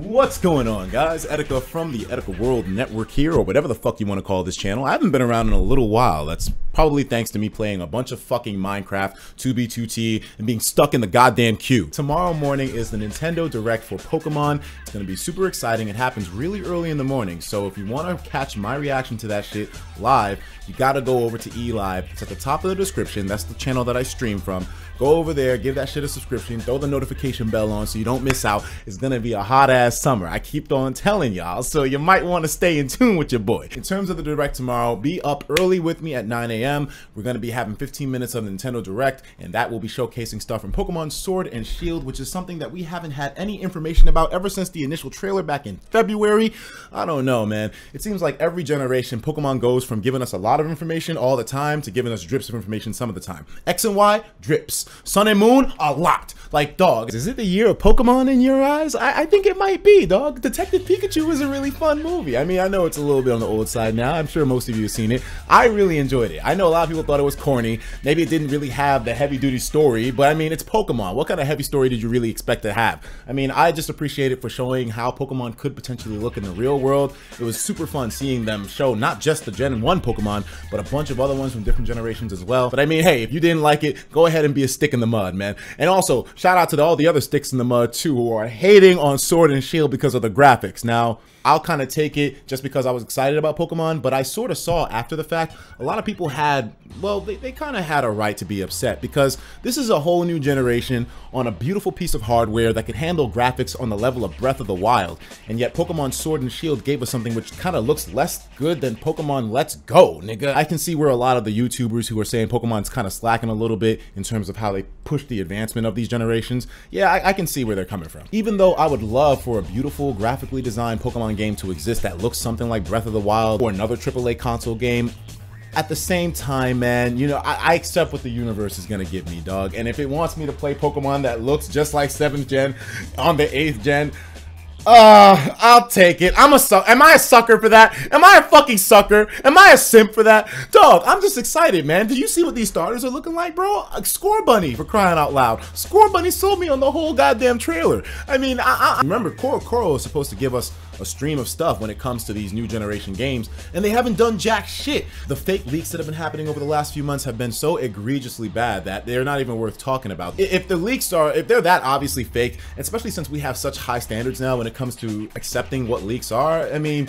What's going on, guys? Etika from the Etika World Network here, or whatever the fuck you want to call this channel. I haven't been around in a little while. That's probably thanks to me playing a bunch of fucking Minecraft, 2B2T, and being stuck in the goddamn queue. Tomorrow morning is the Nintendo Direct for Pokemon. It's gonna be super exciting. It happens really early in the morning, so if you want to catch my reaction to that shit live, you gotta go over to eLive. It's at the top of the description. That's the channel that I stream from. Go over there, give that shit a subscription, throw the notification bell on so you don't miss out. It's gonna be a hot ass summer. I keep on telling y'all, so you might want to stay in tune with your boy. In terms of the direct tomorrow, be up early with me at 9 a.m. We're gonna be having 15 minutes of Nintendo Direct, and that will be showcasing stuff from Pokemon Sword and Shield, which is something that we haven't had any information about ever since the initial trailer back in February. I don't know, man. It seems like every generation, Pokemon goes from giving us a lot of information all the time to giving us drips of information some of the time. X and Y, drips. Sun and Moon, a lot. Like, dog, is it the year of Pokemon in your eyes? I, I think it might be, dog. Detective Pikachu is a really fun movie. I mean, I know it's a little bit on the old side now. I'm sure most of you have seen it. I really enjoyed it. I know a lot of people thought it was corny. Maybe it didn't really have the heavy duty story, but I mean, it's Pokemon. What kind of heavy story did you really expect to have? I mean, I just appreciate it for showing how Pokemon could potentially look in the real world. It was super fun seeing them show not just the Gen 1 Pokemon, but a bunch of other ones from different generations as well. But I mean, hey, if you didn't like it, go ahead and be a stick in the mud, man. And also, shout out to all the other sticks in the mud too who are hating on Sword and Shield because of the graphics. Now, I'll kind of take it just because I was excited about Pokemon, but I sort of saw after the fact, a lot of people had, well, they, they kind of had a right to be upset because this is a whole new generation on a beautiful piece of hardware that can handle graphics on the level of Breath of the Wild. And yet Pokemon Sword and Shield gave us something which kind of looks less good than Pokemon Let's Go, nigga. I can see where a lot of the YouTubers who are saying Pokemon's kind of slacking a little bit in terms of how they push the advancement of these generations. Yeah, I, I can see where they're coming from. Even though I would love for a beautiful, graphically designed Pokemon game to exist that looks something like Breath of the Wild or another AAA console game, at the same time, man, you know, I, I, accept what the universe is gonna give me, dog. And if it wants me to play Pokemon that looks just like 7th gen on the 8th gen, uh, I'll take it. I'm a suck. Am I a sucker for that? Am I a fucking sucker? Am I a simp for that? Dog, I'm just excited, man. Did you see what these starters are looking like, bro? Scorbunny, for crying out loud. Scorbunny sold me on the whole goddamn trailer. I mean, I, I remember CoroCoro is supposed to give us a stream of stuff when it comes to these new generation games, and they haven't done jack shit. The fake leaks that have been happening over the last few months have been so egregiously bad that they're not even worth talking about. If the leaks are, if they're that obviously fake, especially since we have such high standards now when it comes to accepting what leaks are, I mean,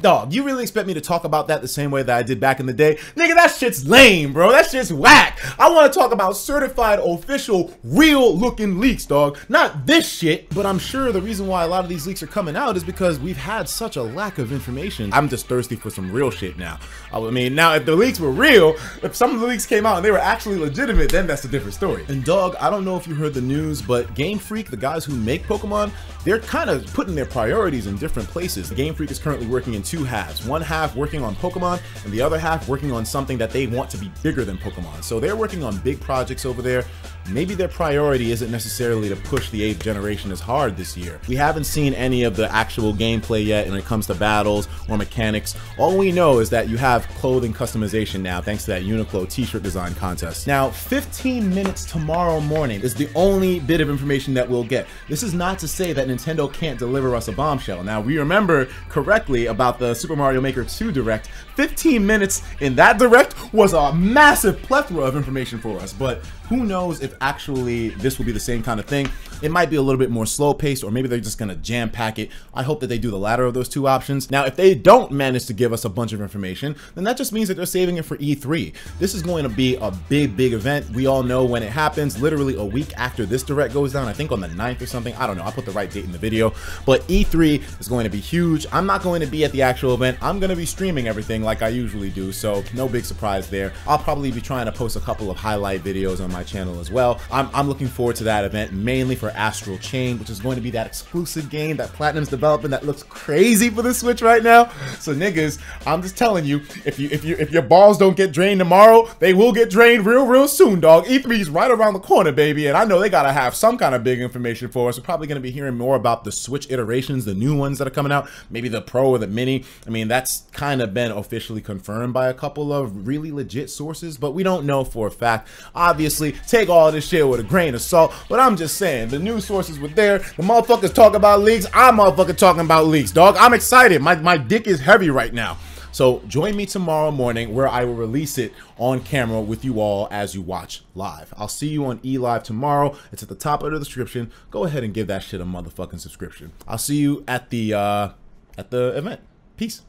Dog, you really expect me to talk about that the same way that I did back in the day? Nigga, that shit's lame, bro. That shit's whack. I want to talk about certified, official, real looking leaks, dog. Not this shit. But I'm sure the reason why a lot of these leaks are coming out is because we've had such a lack of information. I'm just thirsty for some real shit now. I mean, now if the leaks were real, if some of the leaks came out and they were actually legitimate, then that's a different story. And dog, I don't know if you heard the news, but Game Freak, the guys who make Pokemon, they're kind of putting their priorities in different places. Game Freak is currently working in two halves. One half working on Pokemon, and the other half working on something that they want to be bigger than Pokemon. So they're working on big projects over there. Maybe their priority isn't necessarily to push the 8th generation as hard this year. We haven't seen any of the actual gameplay yet when it comes to battles or mechanics. All we know is that you have clothing customization now thanks to that Uniqlo t-shirt design contest. Now, 15 minutes tomorrow morning is the only bit of information that we'll get. This is not to say that Nintendo can't deliver us a bombshell. Now, we remember correctly about the Super Mario Maker 2 Direct. 15 minutes in that Direct was a massive plethora of information for us, but who knows if actually this will be the same kind of thing. It might be a little bit more slow paced, or maybe they're just gonna jam pack it. I hope that they do the latter of those two options. Now, if they don't manage to give us a bunch of information, then that just means that they're saving it for E3. This is going to be a big, big event. We all know when it happens, literally a week after this direct goes down, I think on the 9th or something. I don't know. I put the right date in the video, but E3 is going to be huge. I'm not going to be at the actual event. I'm going to be streaming everything like I usually do, so no big surprise there. I'll probably be trying to post a couple of highlight videos on my channel as well. I'm, I'm looking forward to that event mainly for Astral Chain, which is going to be that exclusive game that Platinum's developing that looks crazy for the Switch right now. So niggas, I'm just telling you, if you if you if your balls don't get drained tomorrow, they will get drained real real soon, dog. E3 is right around the corner, baby, and I know they gotta have some kind of big information for us. We're probably gonna be hearing more about the Switch iterations, the new ones that are coming out, maybe the Pro or the Mini. I mean, that's kind of been officially confirmed by a couple of really legit sources, but we don't know for a fact. Obviously, take all this shit with a grain of salt, but I'm just saying, the news sources were there. The motherfuckers talk about leaks. I'm motherfucking talking about leaks, dog. I'm excited. My, my dick is heavy right now. So join me tomorrow morning where I will release it on camera with you all as you watch live. I'll see you on eLive tomorrow. It's at the top of the description. Go ahead and give that shit a motherfucking subscription. I'll see you at the uh, at the event. Peace.